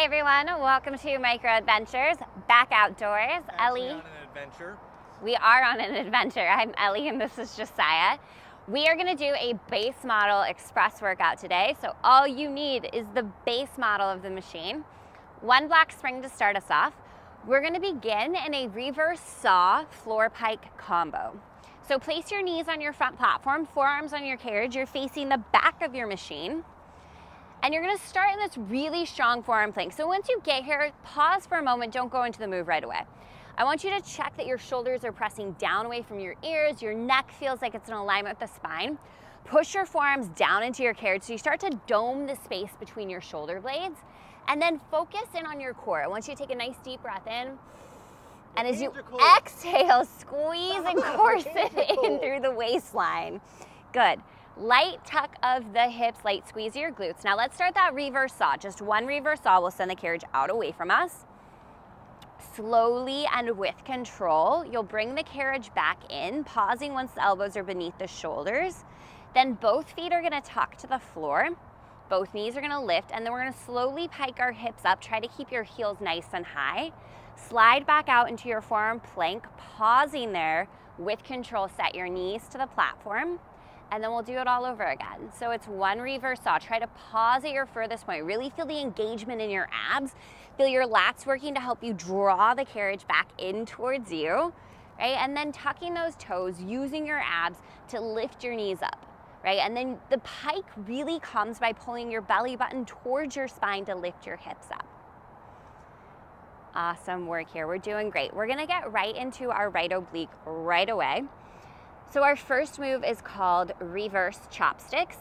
Hey everyone, welcome to Micro Adventures, back outdoors. Actually Ellie, on an adventure. we are on an adventure. I'm Ellie and this is Josiah. We are gonna do a base model express workout today. So all you need is the base model of the machine. One black spring to start us off. We're gonna begin in a reverse saw floor pike combo. So place your knees on your front platform, forearms on your carriage. You're facing the back of your machine. And you're gonna start in this really strong forearm plank. So once you get here, pause for a moment, don't go into the move right away. I want you to check that your shoulders are pressing down away from your ears, your neck feels like it's in alignment with the spine. Push your forearms down into your carriage so you start to dome the space between your shoulder blades. And then focus in on your core. I want you to take a nice deep breath in. And as you hands are cold. exhale, squeeze and it in through the waistline. Good. Light tuck of the hips, light squeeze of your glutes. Now let's start that reverse saw. Just one reverse saw will send the carriage out away from us. Slowly and with control, you'll bring the carriage back in, pausing once the elbows are beneath the shoulders. Then both feet are gonna tuck to the floor. Both knees are gonna lift, and then we're gonna slowly pike our hips up. Try to keep your heels nice and high. Slide back out into your forearm plank, pausing there with control. Set your knees to the platform, and then we'll do it all over again. So it's one reverse saw. Try to pause at your furthest point. Really feel the engagement in your abs. Feel your lats working to help you draw the carriage back in towards you, right? And then tucking those toes, using your abs to lift your knees up right? And then the pike really comes by pulling your belly button towards your spine to lift your hips up. Awesome work here. We're doing great. We're gonna get right into our right oblique right away. So our first move is called reverse chopsticks.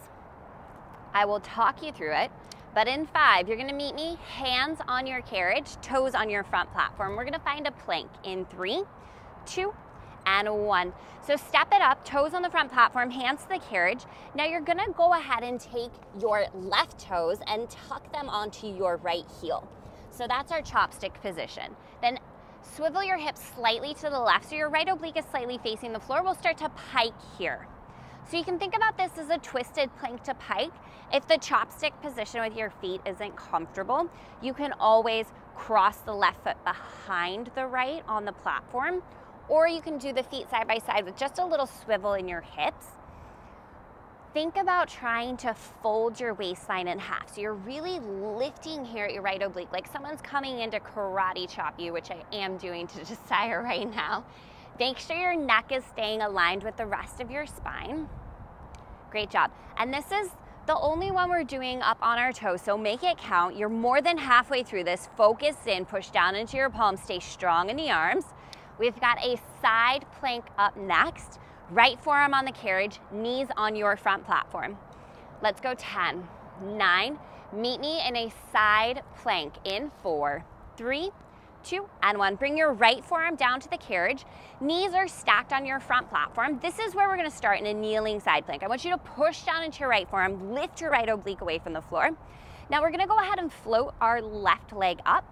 I will talk you through it, but in five, you're gonna meet me hands on your carriage, toes on your front platform. We're gonna find a plank in three, two, and one. So step it up, toes on the front platform, hands to the carriage. Now you're gonna go ahead and take your left toes and tuck them onto your right heel. So that's our chopstick position. Swivel your hips slightly to the left so your right oblique is slightly facing the floor. We'll start to pike here. So you can think about this as a twisted plank to pike. If the chopstick position with your feet isn't comfortable, you can always cross the left foot behind the right on the platform, or you can do the feet side by side with just a little swivel in your hips. Think about trying to fold your waistline in half. So you're really lifting here at your right oblique, like someone's coming in to karate chop you, which I am doing to Josiah right now. Make sure your neck is staying aligned with the rest of your spine. Great job. And this is the only one we're doing up on our toes, so make it count. You're more than halfway through this. Focus in, push down into your palms, stay strong in the arms. We've got a side plank up next. Right forearm on the carriage, knees on your front platform. Let's go 10, nine. Meet me in a side plank in four, three, two, and one. Bring your right forearm down to the carriage. Knees are stacked on your front platform. This is where we're gonna start in a kneeling side plank. I want you to push down into your right forearm, lift your right oblique away from the floor. Now we're gonna go ahead and float our left leg up.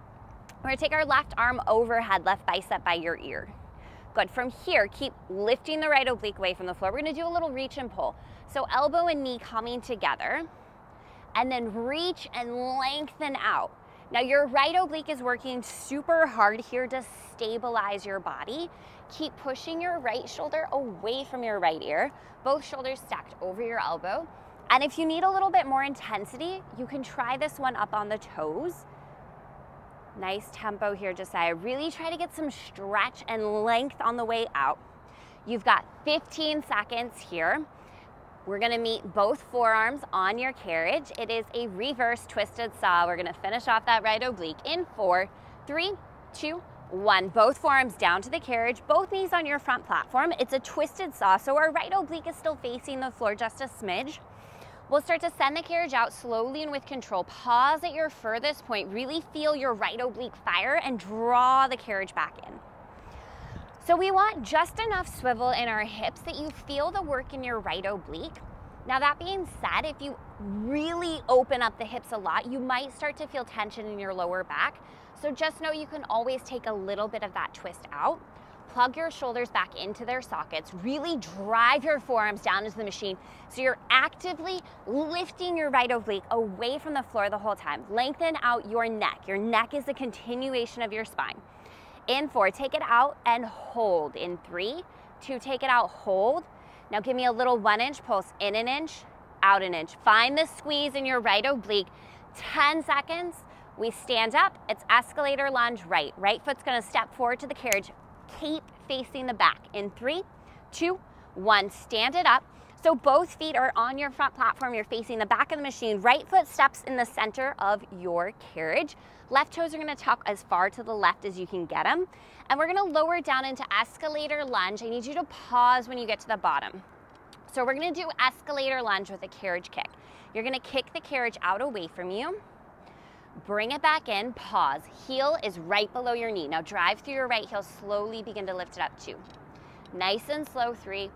We're gonna take our left arm overhead, left bicep by your ear. Good. From here, keep lifting the right oblique away from the floor. We're gonna do a little reach and pull. So elbow and knee coming together, and then reach and lengthen out. Now your right oblique is working super hard here to stabilize your body. Keep pushing your right shoulder away from your right ear, both shoulders stacked over your elbow. And if you need a little bit more intensity, you can try this one up on the toes. Nice tempo here, Josiah. Really try to get some stretch and length on the way out. You've got 15 seconds here. We're gonna meet both forearms on your carriage. It is a reverse twisted saw. We're gonna finish off that right oblique in four, three, two, one. Both forearms down to the carriage, both knees on your front platform. It's a twisted saw, so our right oblique is still facing the floor just a smidge. We'll start to send the carriage out slowly and with control. Pause at your furthest point. Really feel your right oblique fire and draw the carriage back in. So we want just enough swivel in our hips that you feel the work in your right oblique. Now that being said, if you really open up the hips a lot, you might start to feel tension in your lower back. So just know you can always take a little bit of that twist out. Plug your shoulders back into their sockets, really drive your forearms down into the machine so you're actively lifting your right oblique away from the floor the whole time. Lengthen out your neck. Your neck is the continuation of your spine. In four, take it out and hold. In three, two, take it out, hold. Now give me a little one inch pulse, in an inch, out an inch. Find the squeeze in your right oblique. 10 seconds, we stand up, it's escalator lunge right. Right foot's gonna step forward to the carriage, keep facing the back. In three, two, one, stand it up. So both feet are on your front platform, you're facing the back of the machine. Right foot steps in the center of your carriage. Left toes are gonna tuck as far to the left as you can get them. And we're gonna lower down into escalator lunge. I need you to pause when you get to the bottom. So we're gonna do escalator lunge with a carriage kick. You're gonna kick the carriage out away from you. Bring it back in, pause. Heel is right below your knee. Now drive through your right heel, slowly begin to lift it up two. Nice and slow, three.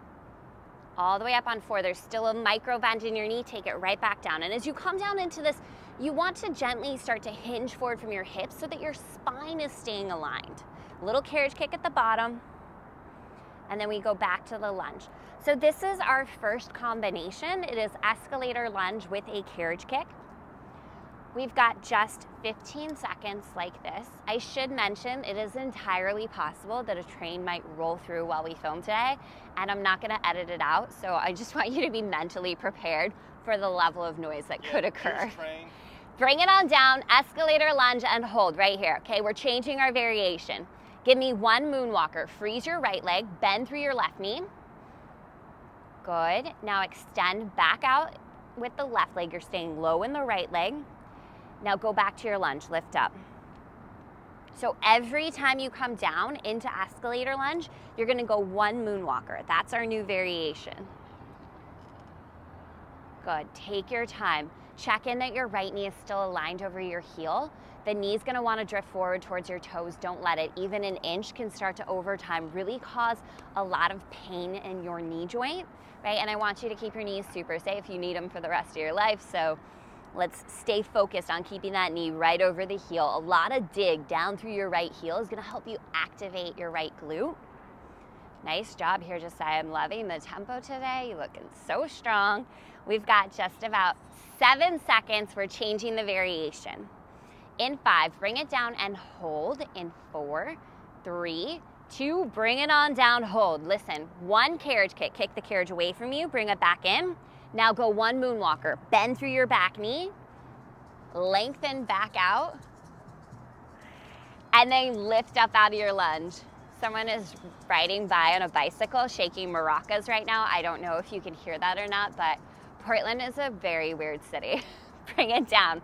All the way up on four. There's still a micro bend in your knee, take it right back down. And as you come down into this, you want to gently start to hinge forward from your hips so that your spine is staying aligned. Little carriage kick at the bottom, and then we go back to the lunge. So this is our first combination. It is escalator lunge with a carriage kick. We've got just 15 seconds like this. I should mention it is entirely possible that a train might roll through while we film today, and I'm not gonna edit it out, so I just want you to be mentally prepared for the level of noise that could occur. Bring it on down, escalator lunge and hold right here, okay? We're changing our variation. Give me one moonwalker. Freeze your right leg, bend through your left knee. Good. Now extend back out with the left leg. You're staying low in the right leg. Now go back to your lunge, lift up. So every time you come down into escalator lunge, you're gonna go one moonwalker. That's our new variation. Good, take your time. Check in that your right knee is still aligned over your heel. The knee's gonna wanna drift forward towards your toes. Don't let it. Even an inch can start to, over time, really cause a lot of pain in your knee joint, right? And I want you to keep your knees super safe. You need them for the rest of your life. So Let's stay focused on keeping that knee right over the heel. A lot of dig down through your right heel is gonna help you activate your right glute. Nice job here, Josiah. I'm loving the tempo today. You're looking so strong. We've got just about seven seconds. We're changing the variation. In five, bring it down and hold. In four, three, two, bring it on down, hold. Listen, one carriage kick, kick the carriage away from you, bring it back in. Now go one moonwalker. Bend through your back knee, lengthen back out, and then lift up out of your lunge. Someone is riding by on a bicycle shaking maracas right now. I don't know if you can hear that or not, but Portland is a very weird city. Bring it down.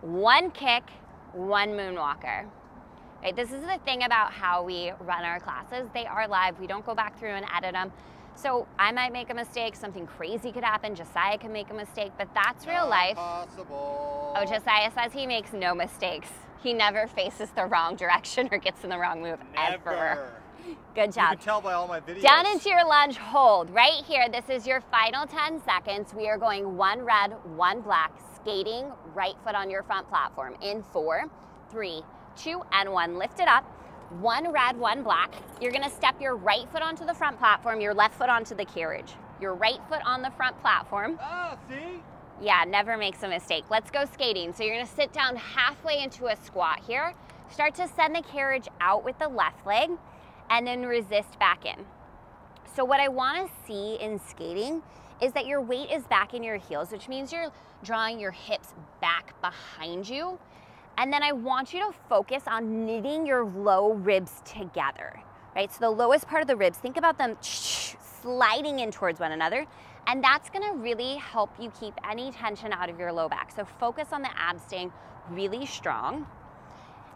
One kick, one moonwalker. Right, this is the thing about how we run our classes. They are live. We don't go back through and edit them. So I might make a mistake, something crazy could happen, Josiah can make a mistake, but that's real life. Possible. Oh, Josiah says he makes no mistakes. He never faces the wrong direction or gets in the wrong move Never. ever. Good job. You can tell by all my videos. Down into your lunge, hold. Right here, this is your final 10 seconds. We are going one red, one black, skating, right foot on your front platform. In four, three, two, and one. Lift it up one red, one black. You're gonna step your right foot onto the front platform, your left foot onto the carriage. Your right foot on the front platform. Ah, see? Yeah, never makes a mistake. Let's go skating. So you're gonna sit down halfway into a squat here. Start to send the carriage out with the left leg and then resist back in. So what I wanna see in skating is that your weight is back in your heels, which means you're drawing your hips back behind you and then I want you to focus on knitting your low ribs together, right? So the lowest part of the ribs, think about them sliding in towards one another. And that's gonna really help you keep any tension out of your low back. So focus on the abs staying really strong.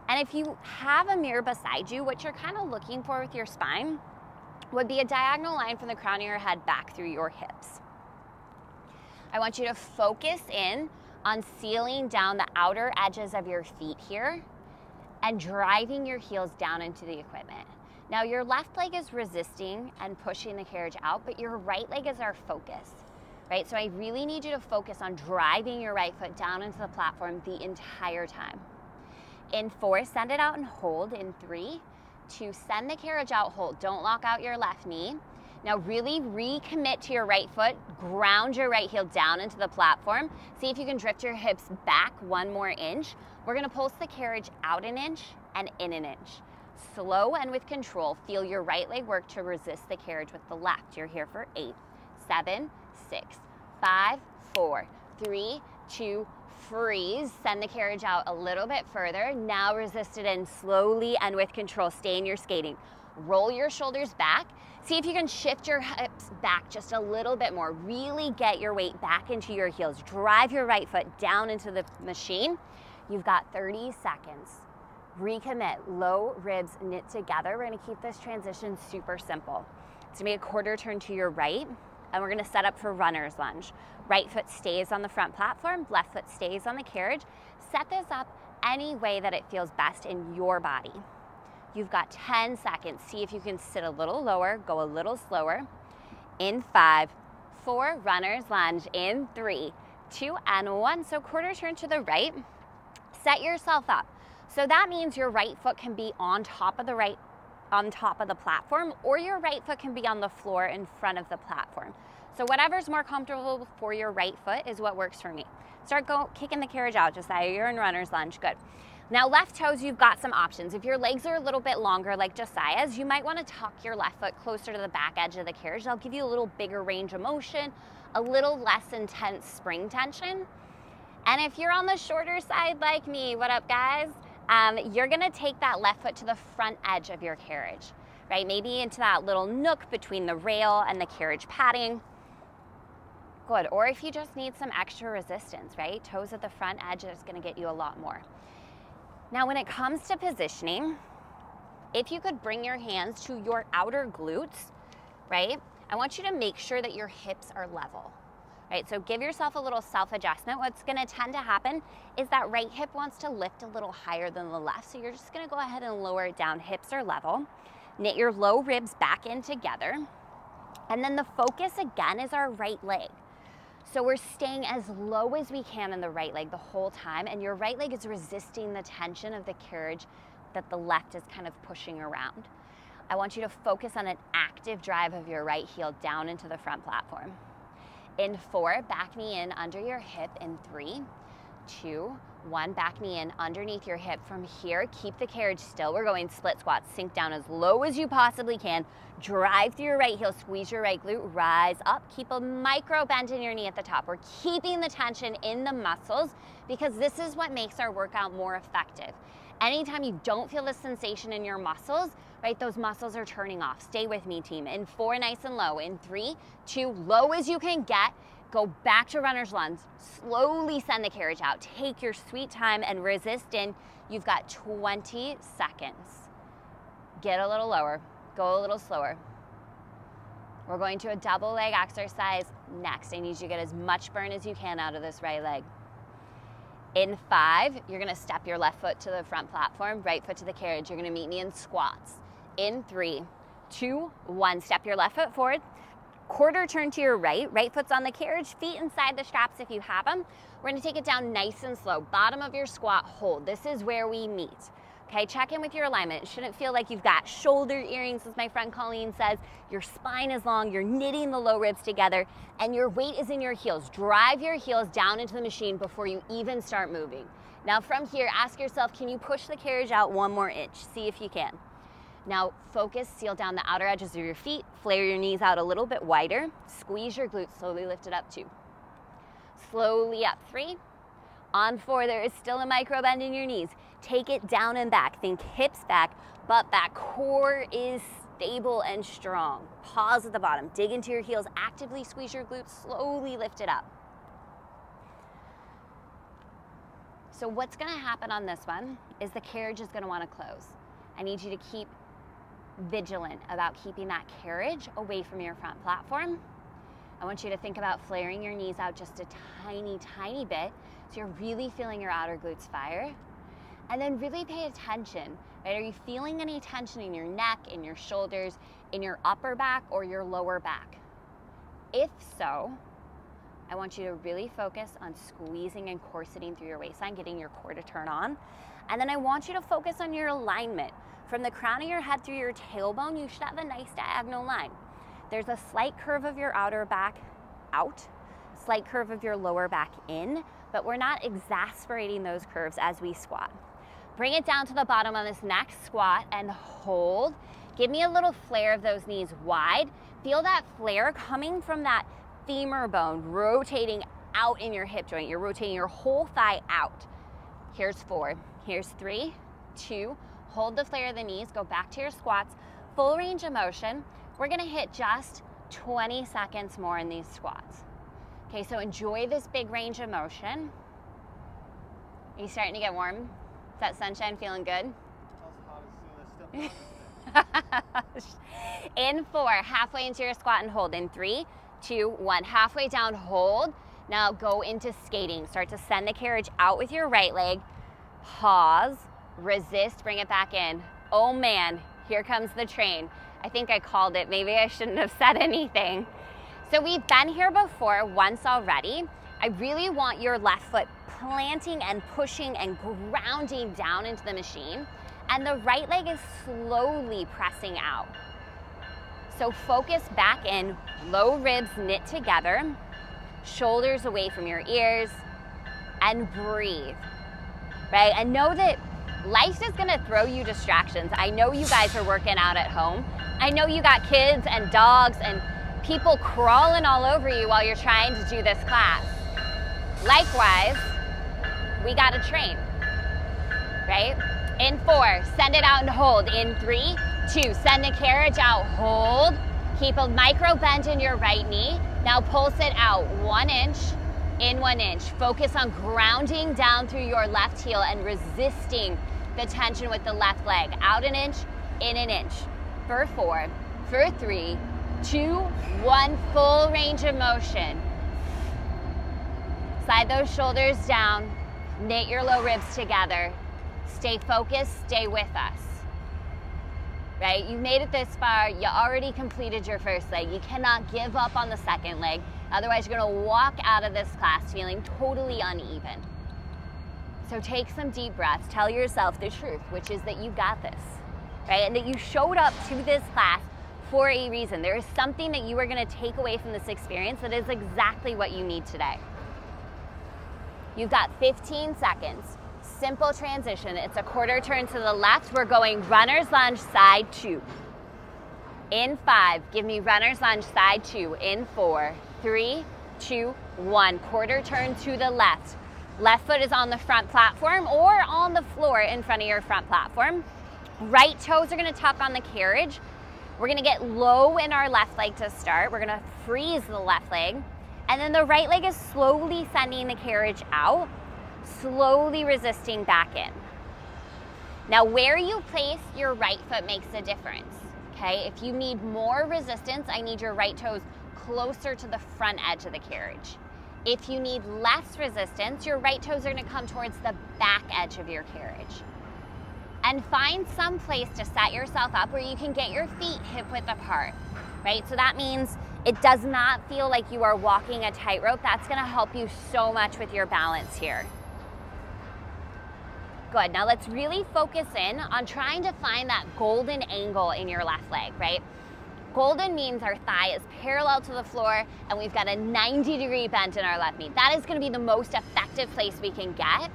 And if you have a mirror beside you, what you're kind of looking for with your spine would be a diagonal line from the crown of your head back through your hips. I want you to focus in on sealing down the outer edges of your feet here and driving your heels down into the equipment. Now your left leg is resisting and pushing the carriage out, but your right leg is our focus, right? So I really need you to focus on driving your right foot down into the platform the entire time. In four, send it out and hold. In three, two, send the carriage out, hold. Don't lock out your left knee. Now really recommit to your right foot, ground your right heel down into the platform. See if you can drift your hips back one more inch. We're gonna pulse the carriage out an inch and in an inch. Slow and with control, feel your right leg work to resist the carriage with the left. You're here for eight, seven, six, five, four, three, two, freeze. Send the carriage out a little bit further. Now resist it in slowly and with control. Stay in your skating. Roll your shoulders back. See if you can shift your hips back just a little bit more. Really get your weight back into your heels. Drive your right foot down into the machine. You've got 30 seconds. Recommit, low ribs knit together. We're gonna keep this transition super simple. It's gonna make a quarter turn to your right, and we're gonna set up for runner's lunge. Right foot stays on the front platform, left foot stays on the carriage. Set this up any way that it feels best in your body. You've got 10 seconds. See if you can sit a little lower, go a little slower. In five, four, runner's lunge. In three, two, and one. So quarter turn to the right. Set yourself up. So that means your right foot can be on top of the right on top of the platform or your right foot can be on the floor in front of the platform. So whatever's more comfortable for your right foot is what works for me. Start go kicking the carriage out, Josiah. You're in runner's lunge. Good. Now, left toes, you've got some options. If your legs are a little bit longer, like Josiah's, you might want to tuck your left foot closer to the back edge of the carriage. That'll give you a little bigger range of motion, a little less intense spring tension. And if you're on the shorter side like me, what up, guys? Um, you're gonna take that left foot to the front edge of your carriage, right? Maybe into that little nook between the rail and the carriage padding. Good, or if you just need some extra resistance, right? Toes at the front edge is gonna get you a lot more. Now, when it comes to positioning, if you could bring your hands to your outer glutes, right? I want you to make sure that your hips are level right? So give yourself a little self-adjustment. What's gonna tend to happen is that right hip wants to lift a little higher than the left. So you're just gonna go ahead and lower it down. Hips are level. Knit your low ribs back in together. And then the focus again is our right leg. So we're staying as low as we can in the right leg the whole time. And your right leg is resisting the tension of the carriage that the left is kind of pushing around. I want you to focus on an active drive of your right heel down into the front platform. In four, back knee in under your hip in three, two, one, back knee in underneath your hip. From here, keep the carriage still. We're going split squats. Sink down as low as you possibly can. Drive through your right heel, squeeze your right glute, rise up. Keep a micro bend in your knee at the top. We're keeping the tension in the muscles because this is what makes our workout more effective. Anytime you don't feel the sensation in your muscles, right, those muscles are turning off. Stay with me, team. In four, nice and low. In three, two, low as you can get. Go back to runner's lunge. Slowly send the carriage out. Take your sweet time and resist in. You've got 20 seconds. Get a little lower. Go a little slower. We're going to a double leg exercise next. I need you to get as much burn as you can out of this right leg. In five, you're gonna step your left foot to the front platform, right foot to the carriage. You're gonna meet me in squats. In three, two, one, step your left foot forward, quarter turn to your right, right foot's on the carriage, feet inside the straps if you have them. We're gonna take it down nice and slow. Bottom of your squat, hold. This is where we meet. Okay, check in with your alignment. It shouldn't feel like you've got shoulder earrings, as my friend Colleen says. Your spine is long, you're knitting the low ribs together, and your weight is in your heels. Drive your heels down into the machine before you even start moving. Now from here, ask yourself, can you push the carriage out one more inch? See if you can. Now focus, seal down the outer edges of your feet, flare your knees out a little bit wider, squeeze your glutes, slowly lift it up two. Slowly up three. On four, there is still a micro bend in your knees. Take it down and back. Think hips back, butt back. Core is stable and strong. Pause at the bottom. Dig into your heels. Actively squeeze your glutes. Slowly lift it up. So what's gonna happen on this one is the carriage is gonna wanna close. I need you to keep vigilant about keeping that carriage away from your front platform. I want you to think about flaring your knees out just a tiny, tiny bit so you're really feeling your outer glutes fire. And then really pay attention, right? Are you feeling any tension in your neck, in your shoulders, in your upper back, or your lower back? If so, I want you to really focus on squeezing and corseting through your waistline, getting your core to turn on. And then I want you to focus on your alignment. From the crown of your head through your tailbone, you should have a nice diagonal line. There's a slight curve of your outer back out, slight curve of your lower back in, but we're not exasperating those curves as we squat. Bring it down to the bottom on this next squat and hold. Give me a little flare of those knees wide. Feel that flare coming from that femur bone rotating out in your hip joint. You're rotating your whole thigh out. Here's four, here's three, two, hold the flare of the knees, go back to your squats, full range of motion. We're gonna hit just 20 seconds more in these squats. Okay, so enjoy this big range of motion. Are you starting to get warm? Is that sunshine feeling good? in four, halfway into your squat and hold. In three, two, one. Halfway down, hold. Now go into skating. Start to send the carriage out with your right leg. Pause, resist, bring it back in. Oh man, here comes the train. I think I called it. Maybe I shouldn't have said anything. So we've been here before once already. I really want your left foot planting and pushing and grounding down into the machine. And the right leg is slowly pressing out. So focus back in, low ribs knit together, shoulders away from your ears, and breathe, right? And know that life is gonna throw you distractions. I know you guys are working out at home. I know you got kids and dogs and people crawling all over you while you're trying to do this class. Likewise, we gotta train, right? In four, send it out and hold. In three, two, send the carriage out, hold. Keep a micro bend in your right knee. Now pulse it out, one inch, in one inch. Focus on grounding down through your left heel and resisting the tension with the left leg. Out an inch, in an inch. For four, for three, two, one, full range of motion. Slide those shoulders down, knit your low ribs together. Stay focused, stay with us. Right? You made it this far, you already completed your first leg. You cannot give up on the second leg, otherwise, you're gonna walk out of this class feeling totally uneven. So take some deep breaths, tell yourself the truth, which is that you got this, right? And that you showed up to this class for a reason. There is something that you are gonna take away from this experience that is exactly what you need today. You've got 15 seconds. Simple transition. It's a quarter turn to the left. We're going runner's lunge, side two. In five, give me runner's lunge, side two. In four, three, two, one. Quarter turn to the left. Left foot is on the front platform or on the floor in front of your front platform. Right toes are gonna tuck on the carriage. We're gonna get low in our left leg to start. We're gonna freeze the left leg. And then the right leg is slowly sending the carriage out, slowly resisting back in. Now, where you place your right foot makes a difference, okay? If you need more resistance, I need your right toes closer to the front edge of the carriage. If you need less resistance, your right toes are gonna come towards the back edge of your carriage. And find some place to set yourself up where you can get your feet hip width apart, right? So that means it does not feel like you are walking a tightrope. That's gonna help you so much with your balance here. Good, now let's really focus in on trying to find that golden angle in your left leg, right? Golden means our thigh is parallel to the floor and we've got a 90 degree bend in our left knee. That is gonna be the most effective place we can get,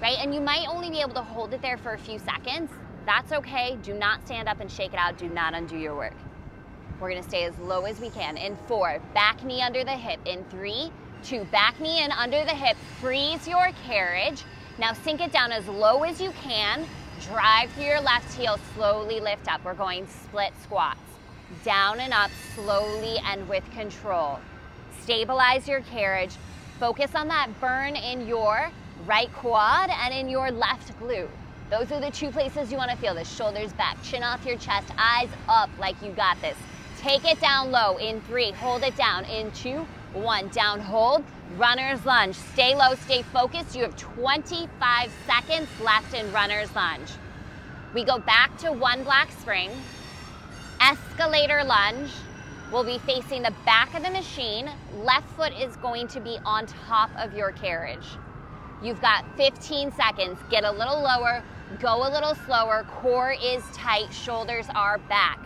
right? And you might only be able to hold it there for a few seconds. That's okay. Do not stand up and shake it out. Do not undo your work. We're gonna stay as low as we can. In four, back knee under the hip. In three, two, back knee in under the hip. Freeze your carriage. Now sink it down as low as you can. Drive through your left heel, slowly lift up. We're going split squats. Down and up, slowly and with control. Stabilize your carriage. Focus on that burn in your right quad and in your left glute. Those are the two places you wanna feel this. Shoulders back, chin off your chest, eyes up like you got this. Take it down low in three, hold it down in two, one, down, hold, runner's lunge. Stay low, stay focused. You have 25 seconds left in runner's lunge. We go back to one black spring, escalator lunge. We'll be facing the back of the machine. Left foot is going to be on top of your carriage. You've got 15 seconds. Get a little lower, Go a little slower. Core is tight. Shoulders are back.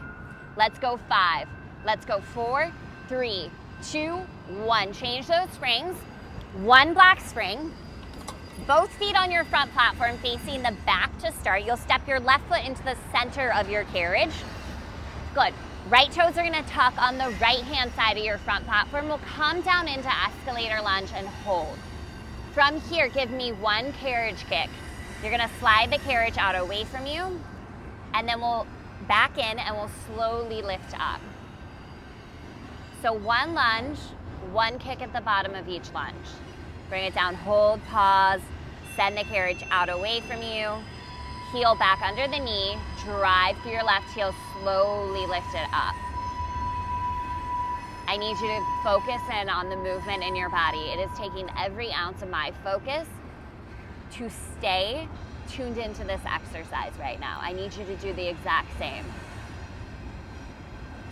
Let's go five. Let's go four, three, two, one. Change those springs. One black spring. Both feet on your front platform facing the back to start. You'll step your left foot into the center of your carriage. Good. Right toes are gonna tuck on the right hand side of your front platform. We'll come down into escalator lunge and hold. From here, give me one carriage kick. You're gonna slide the carriage out away from you, and then we'll back in and we'll slowly lift up. So one lunge, one kick at the bottom of each lunge. Bring it down, hold, pause, send the carriage out away from you, heel back under the knee, drive through your left heel, slowly lift it up. I need you to focus in on the movement in your body. It is taking every ounce of my focus to stay tuned into this exercise right now. I need you to do the exact same.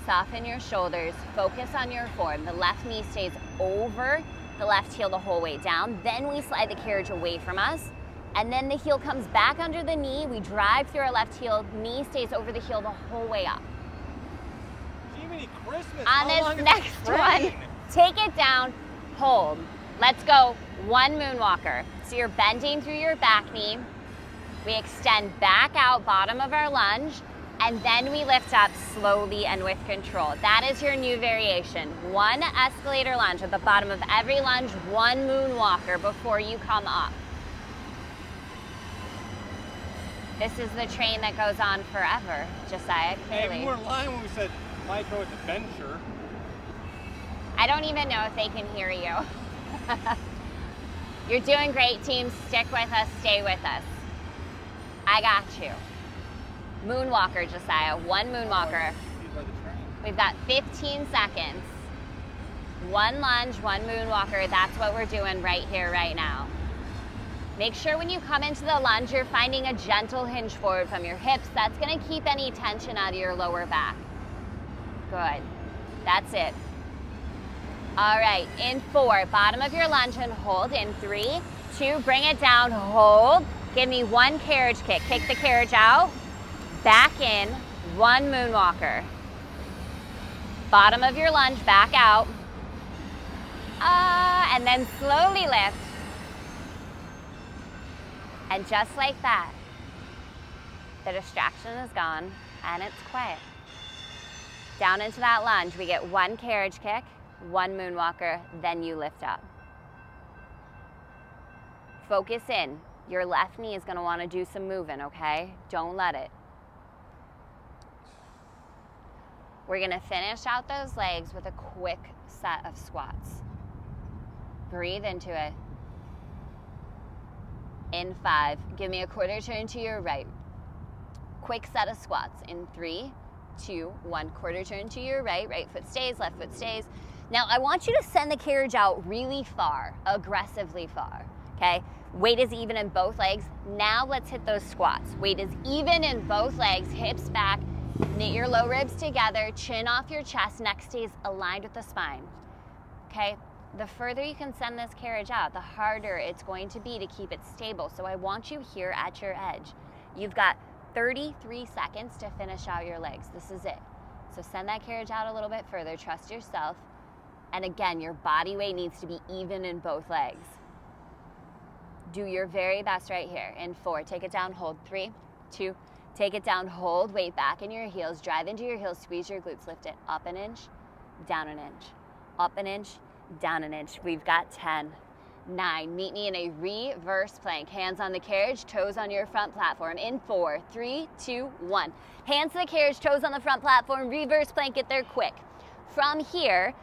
Soften your shoulders, focus on your form. The left knee stays over the left heel the whole way down. Then we slide the carriage away from us. And then the heel comes back under the knee. We drive through our left heel. Knee stays over the heel the whole way up. Jiminy Christmas. On this next one, take it down, hold. Let's go one moonwalker. So you're bending through your back knee. We extend back out, bottom of our lunge, and then we lift up slowly and with control. That is your new variation. One escalator lunge at the bottom of every lunge, one moonwalker before you come up. This is the train that goes on forever, Josiah, Hey, we were lying when we said micro adventure. I don't even know if they can hear you. You're doing great, team. Stick with us, stay with us. I got you. Moonwalker, Josiah. One moonwalker. Oh, These are the train. We've got 15 seconds. One lunge, one moonwalker. That's what we're doing right here, right now. Make sure when you come into the lunge, you're finding a gentle hinge forward from your hips. That's gonna keep any tension out of your lower back. Good. That's it. All right, in four, bottom of your lunge and hold. In three, two, bring it down, hold. Give me one carriage kick. Kick the carriage out, back in, one moonwalker. Bottom of your lunge, back out. Ah, and then slowly lift. And just like that, the distraction is gone and it's quiet. Down into that lunge, we get one carriage kick, one moonwalker, then you lift up. Focus in. Your left knee is going to want to do some moving, okay? Don't let it. We're going to finish out those legs with a quick set of squats. Breathe into it. In five, give me a quarter turn to your right. Quick set of squats in three, two, one. Quarter turn to your right. Right foot stays, left foot stays. Now, I want you to send the carriage out really far, aggressively far. Okay? Weight is even in both legs. Now let's hit those squats. Weight is even in both legs, hips back. Knit your low ribs together, chin off your chest, neck stays aligned with the spine. Okay? The further you can send this carriage out, the harder it's going to be to keep it stable. So I want you here at your edge. You've got 33 seconds to finish out your legs. This is it. So send that carriage out a little bit further. Trust yourself. And again, your body weight needs to be even in both legs. Do your very best right here. In four, take it down, hold. Three, two, take it down, hold. Weight back in your heels. Drive into your heels, squeeze your glutes, lift it up an inch, down an inch, up an inch, down an inch. We've got 10, nine. Meet me in a reverse plank. Hands on the carriage, toes on your front platform. In four, three, two, one. Hands to the carriage, toes on the front platform, reverse plank, get there quick. From here,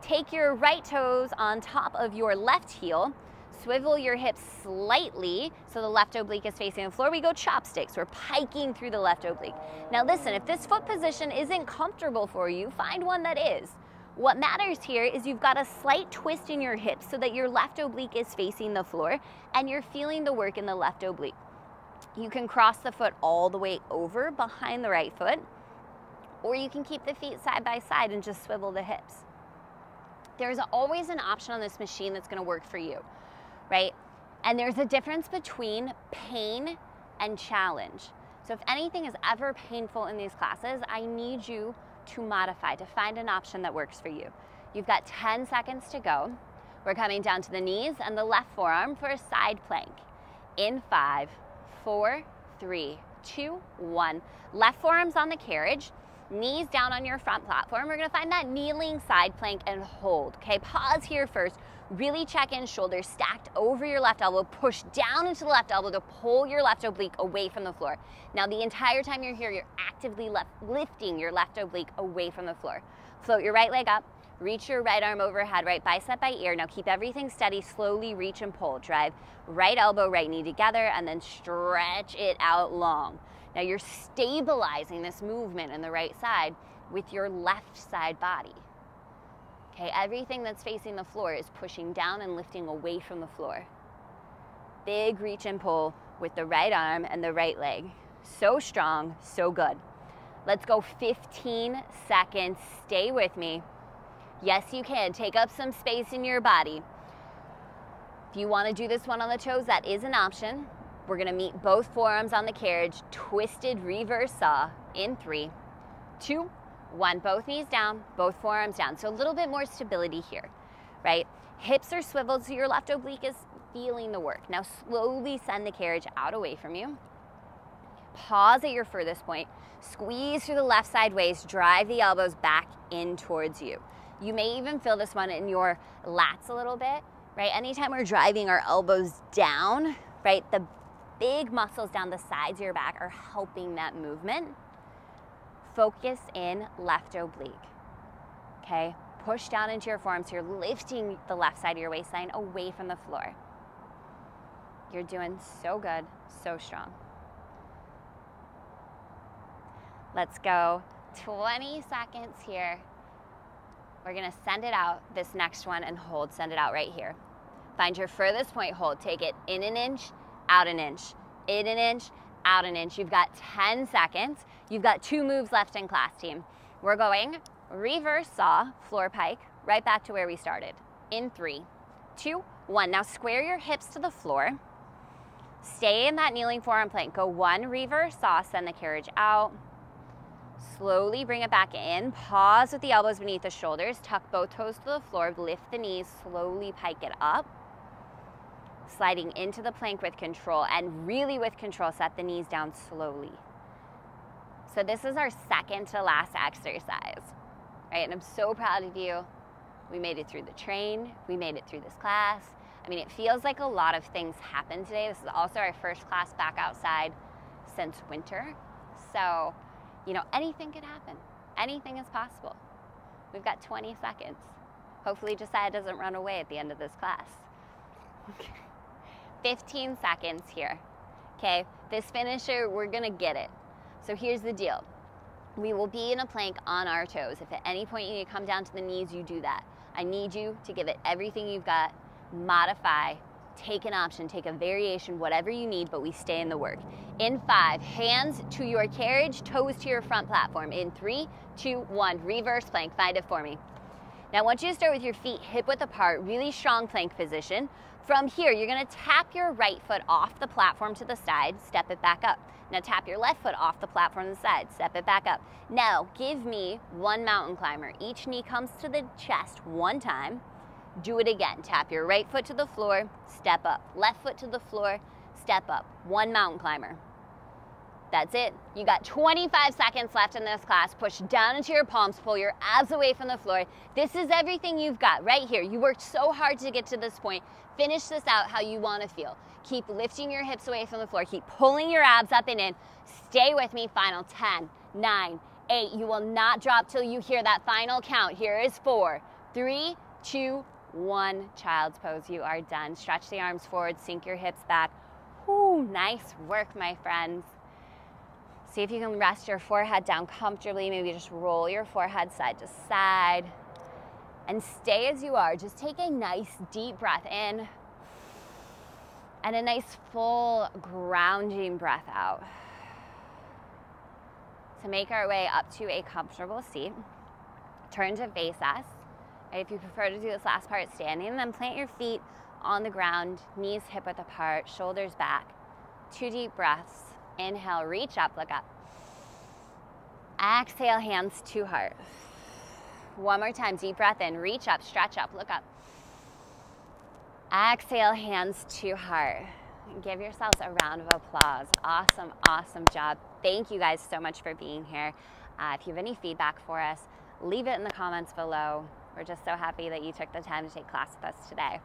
take your right toes on top of your left heel. Swivel your hips slightly so the left oblique is facing the floor. We go chopsticks. We're piking through the left oblique. Now listen, if this foot position isn't comfortable for you, find one that is. What matters here is you've got a slight twist in your hips so that your left oblique is facing the floor and you're feeling the work in the left oblique. You can cross the foot all the way over behind the right foot, or you can keep the feet side by side and just swivel the hips. There's always an option on this machine that's gonna work for you, right? And there's a difference between pain and challenge. So if anything is ever painful in these classes, I need you to modify, to find an option that works for you. You've got 10 seconds to go. We're coming down to the knees and the left forearm for a side plank. In five, four, three, two, one. Left forearm's on the carriage, knees down on your front platform. We're gonna find that kneeling side plank and hold. Okay, pause here first. Really check in, shoulders stacked over your left elbow. Push down into the left elbow to pull your left oblique away from the floor. Now, the entire time you're here, you're actively lifting your left oblique away from the floor. Float your right leg up, reach your right arm overhead, right bicep by ear. Now keep everything steady, slowly reach and pull. Drive right elbow, right knee together, and then stretch it out long. Now you're stabilizing this movement in the right side with your left side body. Okay, everything that's facing the floor is pushing down and lifting away from the floor. Big reach and pull with the right arm and the right leg. So strong, so good. Let's go 15 seconds. Stay with me. Yes, you can. Take up some space in your body. If you want to do this one on the toes, that is an option. We're to meet both forearms on the carriage, twisted reverse saw in three, two, one. Both knees down, both forearms down. So a little bit more stability here, right? Hips are swiveled so your left oblique is feeling the work. Now slowly send the carriage out away from you. Pause at your furthest point. Squeeze through the left side waist. Drive the elbows back in towards you. You may even feel this one in your lats a little bit, right? Anytime we're driving our elbows down, right, the big muscles down the sides of your back are helping that movement. Focus in left oblique, okay? Push down into your forearm so you're lifting the left side of your waistline away from the floor. You're doing so good, so strong. Let's go 20 seconds here. We're gonna send it out, this next one, and hold, send it out right here. Find your furthest point, hold. Take it in an inch, out an inch, in an inch, out an inch. You've got 10 seconds. You've got two moves left in class, team. We're going reverse saw, floor pike, right back to where we started. In three, two, one. Now square your hips to the floor. Stay in that kneeling forearm plank. Go one reverse saw, send the carriage out. Slowly bring it back in. Pause with the elbows beneath the shoulders. Tuck both toes to the floor. Lift the knees. Slowly pike it up. Sliding into the plank with control and really with control, set the knees down slowly. So this is our second to last exercise, right? And I'm so proud of you. We made it through the train. We made it through this class. I mean, it feels like a lot of things happened today. This is also our first class back outside since winter. So you know, anything could happen. Anything is possible. We've got 20 seconds. Hopefully Josiah doesn't run away at the end of this class. Okay. 15 seconds here. Okay, this finisher, we're gonna get it. So here's the deal. We will be in a plank on our toes. If at any point you need to come down to the knees, you do that. I need you to give it everything you've got, modify, take an option, take a variation, whatever you need, but we stay in the work. In five, hands to your carriage, toes to your front platform. In three, two, one, reverse plank, find it for me. Now I want you to start with your feet hip width apart, really strong plank position. From here, you're gonna tap your right foot off the platform to the side, step it back up. Now tap your left foot off the platform to the side, step it back up. Now give me one mountain climber. Each knee comes to the chest one time, do it again. Tap your right foot to the floor, step up. Left foot to the floor, step up. One mountain climber. That's it. You got 25 seconds left in this class. Push down into your palms, pull your abs away from the floor. This is everything you've got right here. You worked so hard to get to this point. Finish this out how you want to feel. Keep lifting your hips away from the floor. Keep pulling your abs up and in. Stay with me. Final 10, 9, 8. You will not drop till you hear that final count. Here is four, three, two, one child's pose. You are done. Stretch the arms forward, sink your hips back. Ooh, nice work, my friends. See if you can rest your forehead down comfortably. Maybe just roll your forehead side to side. And stay as you are. Just take a nice deep breath in and a nice full grounding breath out. To make our way up to a comfortable seat, turn to face us. If you prefer to do this last part standing, then plant your feet on the ground, knees hip width apart, shoulders back. Two deep breaths. Inhale, reach up, look up. Exhale, hands to heart. One more time, deep breath in, reach up, stretch up, look up. Exhale, hands to heart. Give yourselves a round of applause. Awesome, awesome job. Thank you guys so much for being here. Uh, if you have any feedback for us, leave it in the comments below. We're just so happy that you took the time to take class with us today.